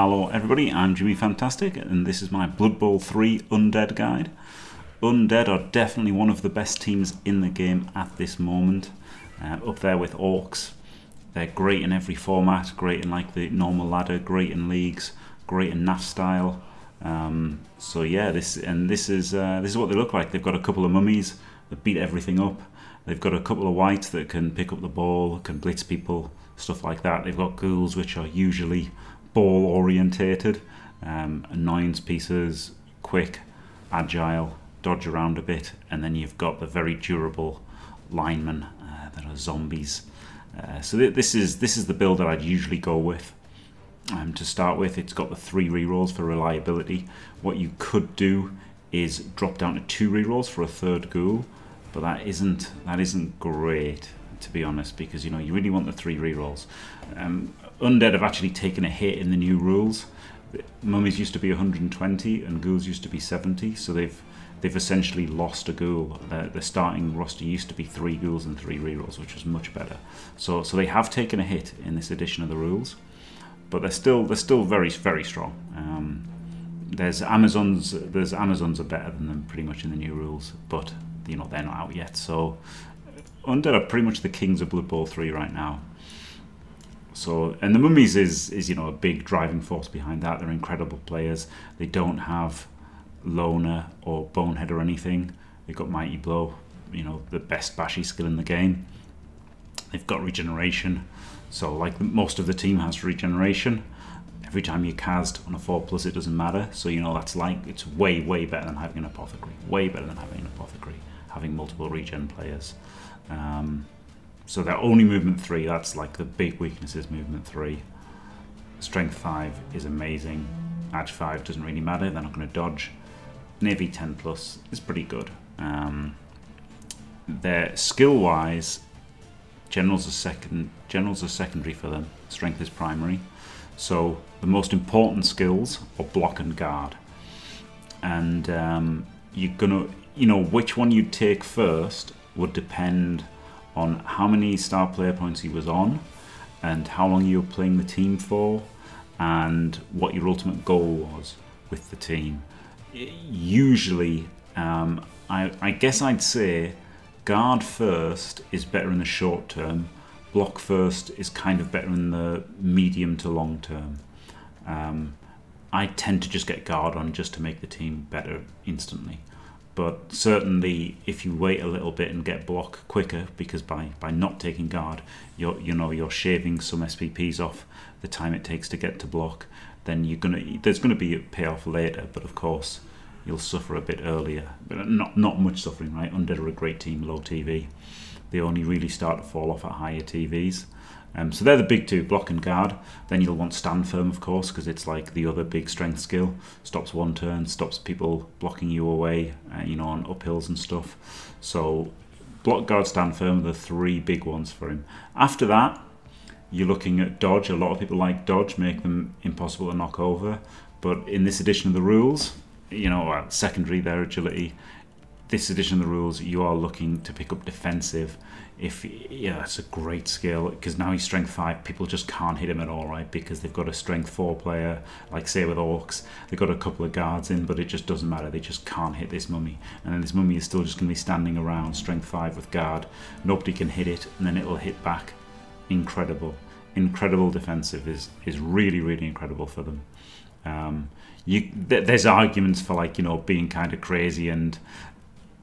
Hello everybody, I'm Jimmy Fantastic and this is my Blood Bowl 3 Undead guide. Undead are definitely one of the best teams in the game at this moment. Uh, up there with Orcs. They're great in every format, great in like the normal ladder, great in leagues, great in NAF style. Um, so yeah, this and this is uh, this is what they look like. They've got a couple of mummies that beat everything up. They've got a couple of wights that can pick up the ball, can blitz people, stuff like that. They've got ghouls which are usually ball orientated, um, annoyance pieces, quick, agile, dodge around a bit, and then you've got the very durable linemen uh, that are zombies. Uh, so th this is this is the build that I'd usually go with. Um, to start with, it's got the three rerolls for reliability. What you could do is drop down to two rerolls for a third ghoul, but that isn't that isn't great to be honest, because you know you really want the three rerolls. Um, Undead have actually taken a hit in the new rules. Mummies used to be 120 and ghouls used to be 70, so they've they've essentially lost a ghoul. The, starting roster used to be three ghouls and three rerolls, which was much better. So so they have taken a hit in this edition of the rules, but they're still they're still very very strong. Um, there's Amazons there's Amazons are better than them pretty much in the new rules, but you know they're not out yet. So Undead are pretty much the kings of Blood Bowl 3 right now. So, and the Mummies is, is, you know, a big driving force behind that. They're incredible players. They don't have Loner or Bonehead or anything. They've got Mighty Blow, you know, the best bashy skill in the game. They've got regeneration. So, like most of the team has regeneration. Every time you cast on a 4 plus, it doesn't matter. So, you know, that's like, it's way, way better than having an apothecary. Way better than having an apothecary, having multiple regen players. Um, so they're only movement 3, that's like the big weakness is movement 3. Strength 5 is amazing. Edge 5 doesn't really matter, they're not going to dodge. Navy 10 plus is pretty good. Um, they're skill wise, generals are second. Generals are secondary for them. Strength is primary. So the most important skills are block and guard. And um, you're gonna, you know, which one you take first would depend on how many star player points he was on and how long you were playing the team for and what your ultimate goal was with the team. Usually, um, I, I guess I'd say guard first is better in the short term, block first is kind of better in the medium to long term. Um, I tend to just get guard on just to make the team better instantly but certainly if you wait a little bit and get block quicker because by by not taking guard you're you know you're shaving some SPPs off the time it takes to get to block then you're gonna there's gonna be a payoff later but of course you'll suffer a bit earlier. But not not much suffering right? Undead are a great team low TV they only really start to fall off at higher TVs um, so they're the big two, block and guard. Then you'll want stand firm, of course, because it's like the other big strength skill. Stops one turn, stops people blocking you away, uh, you know, on uphills and stuff. So block, guard, stand firm are the three big ones for him. After that, you're looking at dodge. A lot of people like dodge, make them impossible to knock over. But in this edition of the rules, you know, secondary their agility, this edition of the rules, you are looking to pick up defensive. If yeah, it's a great skill because now he's strength five. People just can't hit him at all, right? Because they've got a strength four player, like say with orcs, they've got a couple of guards in, but it just doesn't matter. They just can't hit this mummy, and then this mummy is still just going to be standing around, strength five with guard. Nobody can hit it, and then it'll hit back. Incredible, incredible defensive is is really really incredible for them. Um, you, th there's arguments for like you know being kind of crazy and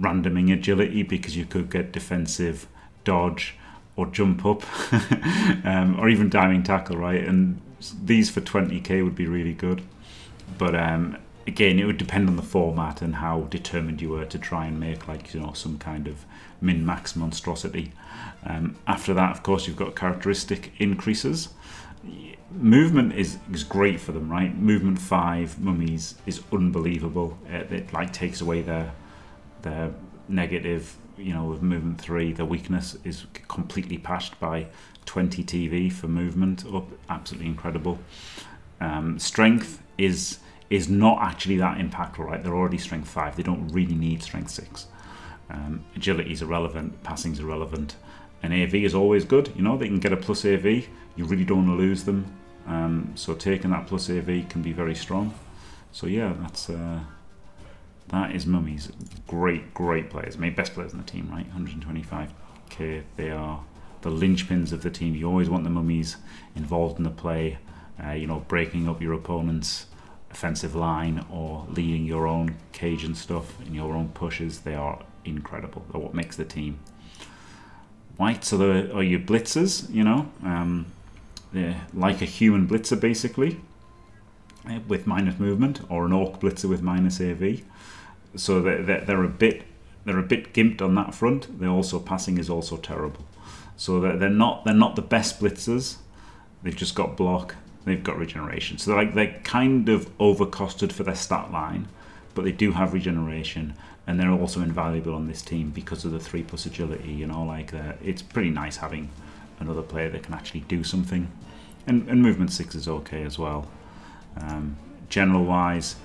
randoming agility because you could get defensive dodge or jump up um, or even diving tackle right? And these for 20k would be really good. But um, again it would depend on the format and how determined you were to try and make like you know some kind of min max monstrosity. Um, after that of course you've got characteristic increases. Movement is, is great for them right? Movement 5 mummies is unbelievable. It, it like takes away their their negative, you know, with movement three, the weakness is completely patched by 20 TV for movement up. Absolutely incredible. Um, strength is is not actually that impactful, right? They're already strength five. They don't really need strength six. Um, agility is irrelevant. Passing is irrelevant. And AV is always good. You know, they can get a plus AV. You really don't want to lose them. Um, so taking that plus AV can be very strong. So yeah, that's uh, that is mummies. Great, great players. Maybe best players in the team, right? 125k. They are the linchpins of the team. You always want the mummies involved in the play. Uh, you know, breaking up your opponent's offensive line or leading your own cage and stuff in your own pushes. They are incredible. They're what makes the team. Wights are, the, are your blitzers, you know. Um, they're like a human blitzer, basically, eh, with minus movement, or an orc blitzer with minus AV. So they're, they're, a bit they're a bit gimped on that front. They're also passing is also terrible. So they're, they're not they're not the best blitzers. They've just got block. They've got regeneration. So they're like they're kind of overcosted for their stat line, but they do have regeneration, and they're also invaluable on this team because of the three plus agility. You know, like it's pretty nice having another player that can actually do something, and, and movement six is okay as well. Um, general wise,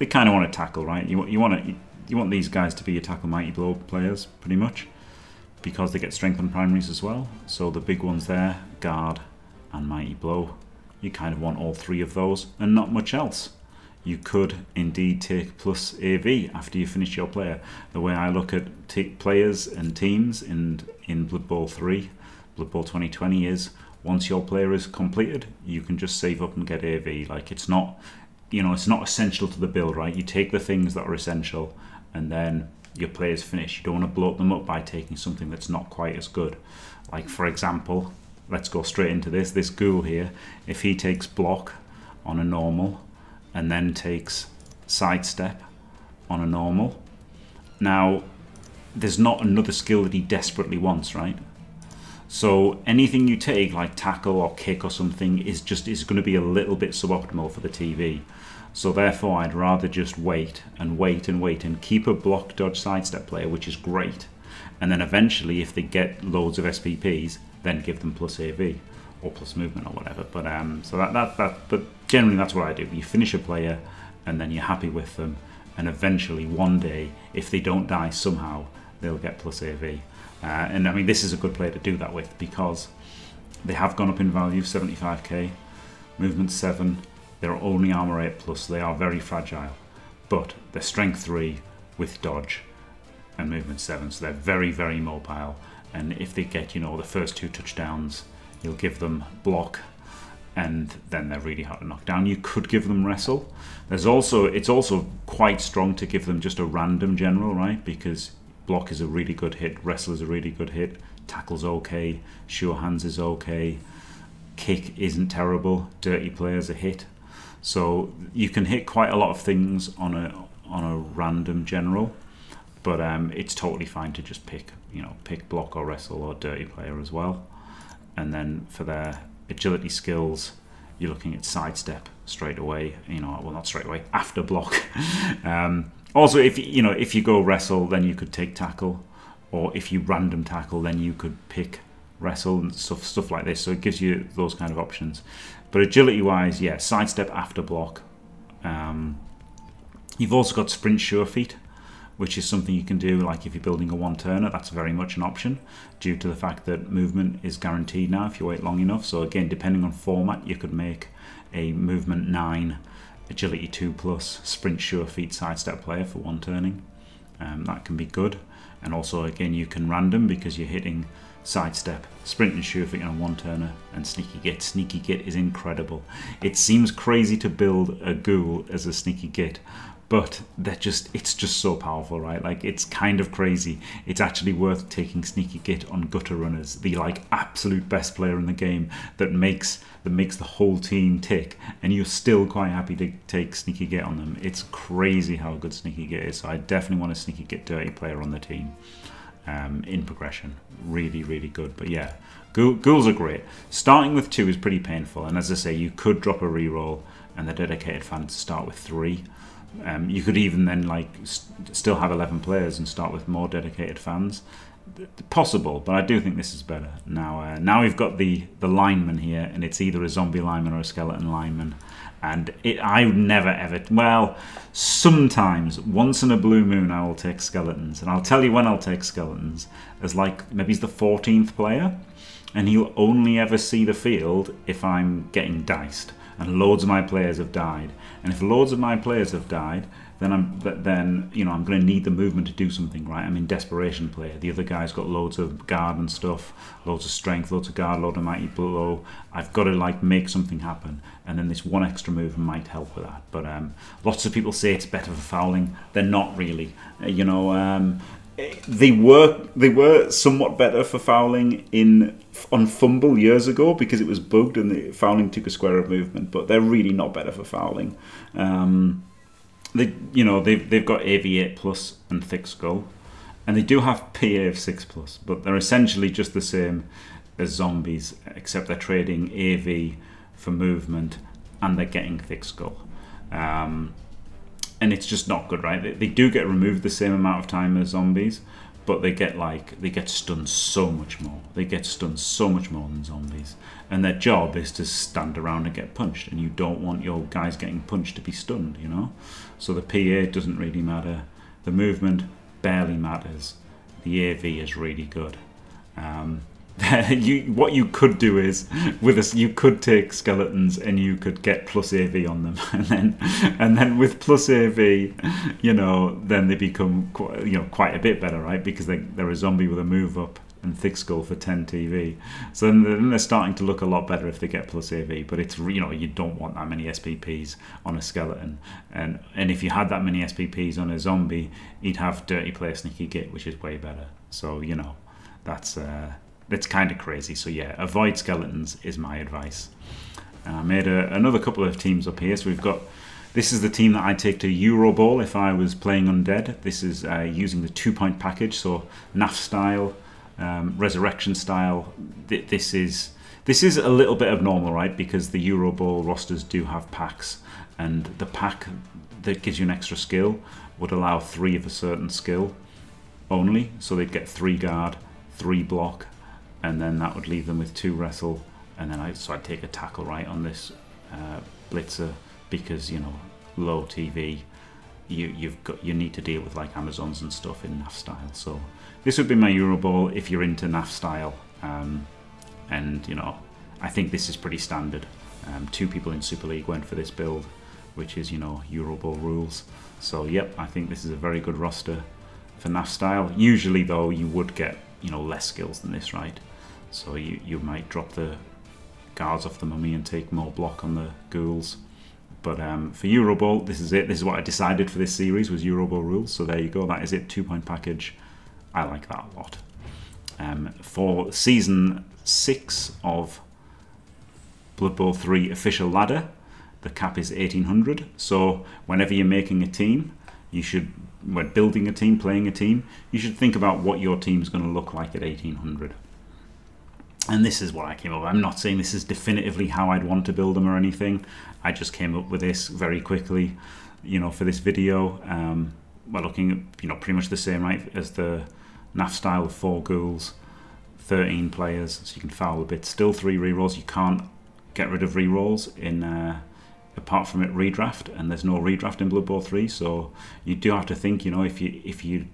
they kind of want to tackle, right? You you want to you want these guys to be your tackle mighty blow players, pretty much because they get strength on primaries as well. So the big ones there, guard and mighty blow. You kind of want all three of those and not much else. You could indeed take plus AV after you finish your player. The way I look at players and teams in, in Blood Bowl 3, Blood Bowl 2020 is once your player is completed, you can just save up and get AV. Like it's not, you know, it's not essential to the build, right? You take the things that are essential and then your players finish. You don't want to blow them up by taking something that's not quite as good. Like for example, let's go straight into this. This ghoul here, if he takes block on a normal and then takes sidestep on a normal. Now, there's not another skill that he desperately wants, right? So anything you take, like tackle or kick or something, is just is going to be a little bit suboptimal for the TV. So therefore, I'd rather just wait and wait and wait and keep a block dodge sidestep player, which is great. And then eventually, if they get loads of SPPs, then give them plus AV or plus movement or whatever. But um, so that that that. But generally, that's what I do. You finish a player, and then you're happy with them, and eventually, one day, if they don't die somehow, they'll get plus AV. Uh, and I mean, this is a good player to do that with because they have gone up in value, 75k, movement seven they're only armor 8 plus, they are very fragile. But they're strength 3 with dodge and movement 7, so they're very, very mobile. And if they get, you know, the first two touchdowns, you'll give them block and then they're really hard to knock down. You could give them wrestle. There's also it's also quite strong to give them just a random general, right? Because block is a really good hit, wrestle is a really good hit, tackle's okay, sure hands is okay, kick isn't terrible, dirty player's a hit. So you can hit quite a lot of things on a on a random general, but um, it's totally fine to just pick you know pick block or wrestle or dirty player as well. And then for their agility skills, you're looking at sidestep straight away. You know, well not straight away after block. um, also, if you know if you go wrestle, then you could take tackle, or if you random tackle, then you could pick wrestle and stuff stuff like this. So it gives you those kind of options. But agility wise, yeah, sidestep after block. Um, you've also got sprint sure feet, which is something you can do like if you're building a one turner. That's very much an option due to the fact that movement is guaranteed now if you wait long enough. So again, depending on format, you could make a movement nine, agility two plus, sprint sure feet sidestep player for one turning. Um, that can be good. And also, again, you can random because you're hitting sidestep, sprint and sure feet on one turner, and sneaky git. Sneaky git is incredible. It seems crazy to build a ghoul as a sneaky git, but they're just it's just so powerful right like it's kind of crazy it's actually worth taking sneaky git on gutter runners the like absolute best player in the game that makes that makes the whole team tick and you're still quite happy to take sneaky git on them it's crazy how good sneaky git is so i definitely want a sneaky git dirty player on the team um, in progression. Really, really good. But yeah, ghouls are great. Starting with two is pretty painful, and as I say, you could drop a reroll and the dedicated fan to start with three. Um, you could even then like st still have 11 players and start with more dedicated fans. Possible, but I do think this is better. Now, uh, now we've got the the lineman here, and it's either a zombie lineman or a skeleton lineman and it, I would never ever well sometimes once in a blue moon I will take skeletons and I'll tell you when I'll take skeletons as like maybe he's the 14th player and he'll only ever see the field if I'm getting diced and loads of my players have died. And if loads of my players have died, then I'm then you know I'm going to need the movement to do something right. I'm in desperation play. The other guy's got loads of guard and stuff, loads of strength, loads of guard, loads of mighty blow. I've got to like make something happen, and then this one extra move might help with that. But um, lots of people say it's better for fouling. They're not really. You know, um, they were they were somewhat better for fouling in on FUMBBL years ago because it was bugged and the fouling took a square of movement. But they're really not better for fouling. Um, they you know they've they've got AV8 plus and thick skull, and they do have PA of six plus, but they're essentially just the same as zombies, except they're trading AV for movement and they're getting thick skull. Um, and it's just not good, right? They, they do get removed the same amount of time as zombies, but they get like they get stunned so much more. They get stunned so much more than zombies, and their job is to stand around and get punched. And you don't want your guys getting punched to be stunned, you know. So the PA doesn't really matter. The movement barely matters. The AV is really good. Um, you what you could do is with us you could take skeletons and you could get plus AV on them and then and then with plus AV you know then they become quite, you know quite a bit better right because they, they're a zombie with a move up and thick skull for 10 TV. So then they're starting to look a lot better if they get plus AV. But it's you know you don't want that many SPPs on a skeleton, and and if you had that many SPPs on a zombie, you'd have dirty play sneaky git, which is way better. So you know that's uh, that's kind of crazy. So yeah, avoid skeletons is my advice. And I made a, another couple of teams up here. So we've got this is the team that I'd take to Eurobowl if I was playing Undead. This is uh, using the two point package, so NAF style um, resurrection style. This is this is a little bit abnormal, right? Because the Eurobowl rosters do have packs, and the pack that gives you an extra skill would allow three of a certain skill only. So they'd get three guard, three block, and then that would leave them with two wrestle. And then I so I'd take a tackle right on this uh, blitzer because you know low TV. You you've got you need to deal with like Amazons and stuff in NAF style. So this would be my Euro Eurobowl if you're into NAF style. Um, and, you know, I think this is pretty standard. Um, two people in Super League went for this build, which is, you know, Euro Eurobowl rules. So, yep, I think this is a very good roster for NAF style. Usually, though, you would get, you know, less skills than this, right? So you, you might drop the guards off the mummy and take more block on the ghouls. But um, for Eurobowl, this is it. This is what I decided for this series was Eurobowl rules. So there you go. That is it. Two point package. I like that a lot. Um, for season six of Blood Bowl 3 official ladder, the cap is 1800. So whenever you're making a team, you should, when building a team, playing a team, you should think about what your team's going to look like at 1800. And this is what I came up with. I'm not saying this is definitively how I'd want to build them or anything. I just came up with this very quickly, you know, for this video. Um, we're looking at, you know, pretty much the same, right, as the NAF style of four ghouls, 13 players, so you can foul a bit. Still three rerolls. You can't get rid of rerolls in uh, apart from it redraft, and there's no redraft in Blood Bowl 3. So you do have to think, you know, if you if you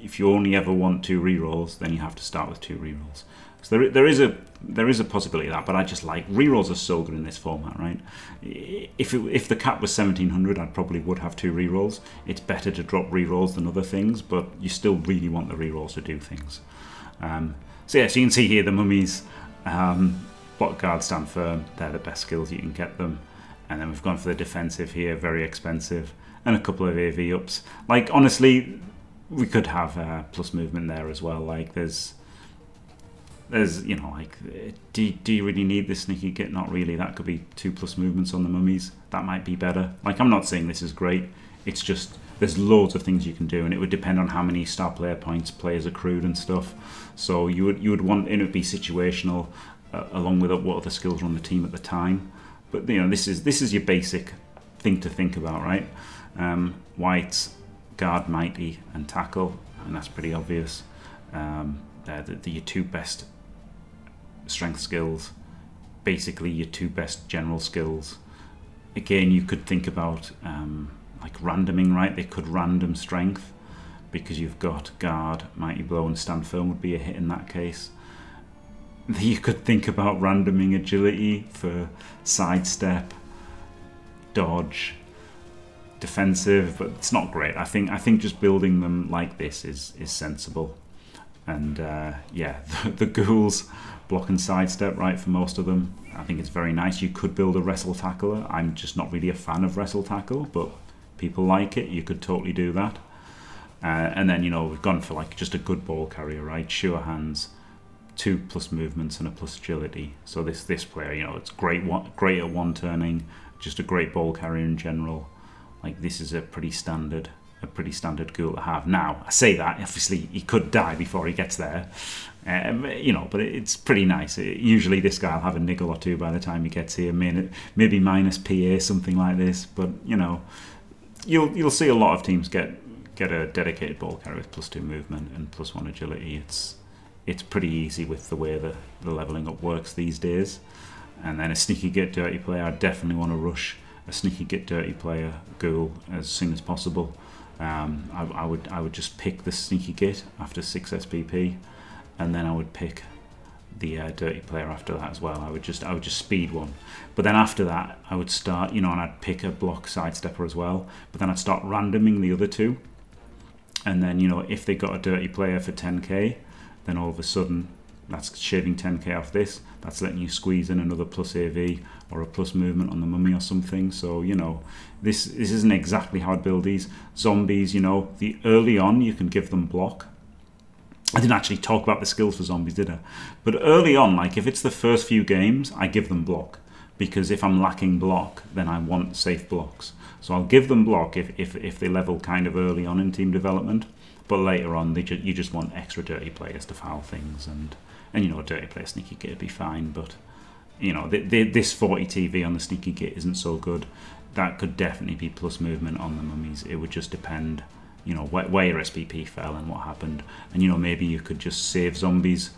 if you only ever want two rerolls, then you have to start with two rerolls. So there, there is a there is a possibility of that, but I just like rerolls are so good in this format, right? If it, if the cap was 1700, I probably would have two rerolls. It's better to drop rerolls than other things, but you still really want the rerolls to do things. Um, so yeah, so you can see here the mummies, um, block guard stand firm. They're the best skills you can get them. And then we've gone for the defensive here, very expensive, and a couple of AV ups. Like honestly, we could have uh, plus movement there as well. Like there's there's you know like do, do you really need this sneaky git not really. That could be two plus movements on the mummies. That might be better. Like i'm not saying this is great. It's just there's loads of things you can do and it would depend on how many star player points players accrued and stuff. So you would you would want it would be situational uh, along with what other skills are on the team at the time. But you know this is this is your basic thing to think about right? Um, wight guard mighty and tackle and that's pretty obvious. Um, they're the, the, your two best strength skills, basically your two best general skills. Again, you could think about um, like randoming, right? They could random strength because you've got guard, mighty blow, and stand firm would be a hit in that case. You could think about randoming agility for sidestep, dodge, defensive, but it's not great. I think I think just building them like this is is sensible. And uh, yeah, the, the ghouls block and sidestep right for most of them. I think it's very nice. You could build a wrestle tackler. I'm just not really a fan of wrestle tackle, but people like it. You could totally do that. Uh, and then you know we've gone for like just a good ball carrier, right? Sure hands, two plus movements and a plus agility. So this this player, you know, it's great, one, great at one turning, just a great ball carrier in general. Like this is a pretty standard a pretty standard ghoul to have. Now, I say that, obviously he could die before he gets there, um, you know, but it's pretty nice. usually this guy will have a niggle or two by the time he gets here, maybe minus PA, something like this, but, you know, you'll you'll see a lot of teams get get a dedicated ball carrier with plus two movement and plus one agility. It's it's pretty easy with the way the, the leveling up works these days. And then a sneaky git dirty player, I definitely want to rush a sneaky git dirty player ghoul as soon as possible. Um, I, I, would I would just pick the sneaky git after six SPP, and then I would pick the uh, dirty player after that as well. I would just I would just speed one, but then after that I would start you know and I'd pick a block sidestepper as well. But then I'd start randoming the other two, and then you know if they got a dirty player for 10k, then all of a sudden that's shaving 10k off this. That's letting you squeeze in another plus AV or a plus movement on the mummy or something. So you know, this this isn't exactly how I'd build these zombies. You know, the early on you can give them block. I didn't actually talk about the skills for zombies, did I? But early on, like if it's the first few games, I give them block because if I'm lacking block, then I want safe blocks. So I'll give them block if if if they level kind of early on in team development. But later on, they ju you just want extra dirty players to foul things and and you know, a dirty player sneaky git would be fine, but you know, this 40 TV on the sneaky git isn't so good. That could definitely be plus movement on the mummies. It would just depend, you know, where, where your SPP fell and what happened. And you know, maybe you could just save zombies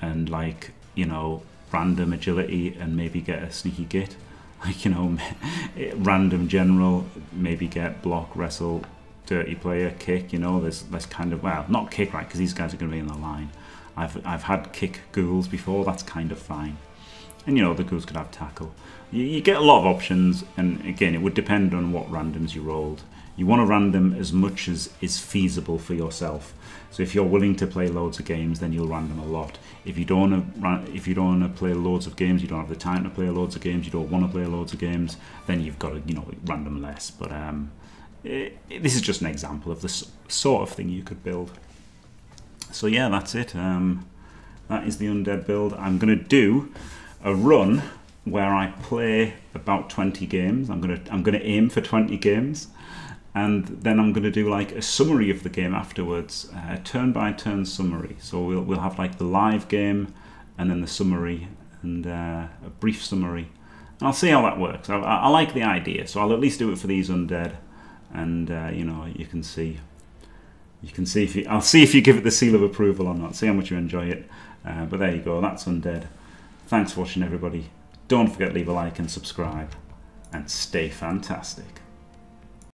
and like, you know, random agility and maybe get a sneaky git. Like, you know, random general, maybe get block, wrestle, dirty player, kick, you know, there's, there's kind of, well, not kick, right, because these guys are going to be in the line. I've, I've had kick ghouls before, that's kind of fine. And you know, the ghouls could have tackle. You, you get a lot of options, and again, it would depend on what randoms you rolled. You want to random as much as is feasible for yourself. So if you're willing to play loads of games, then you'll random a lot. If you don't want to, if you don't want to play loads of games, you don't have the time to play loads of games, you don't want to play loads of games, then you've got to you know random less. But um, it, this is just an example of the sort of thing you could build so yeah, that's it. Um, that is the undead build. I'm going to do a run where I play about 20 games. I'm going to I'm going to aim for 20 games, and then I'm going to do like a summary of the game afterwards, a turn by turn summary. So we'll we'll have like the live game, and then the summary and uh, a brief summary. And I'll see how that works. I, I, like the idea, so I'll at least do it for these undead, and uh, you know you can see you can see if you, I'll see if you give it the seal of approval or not. See how much you enjoy it. Uh, but there you go. That's Undead. Thanks for watching, everybody. Don't forget leave a like and subscribe. And stay fantastic.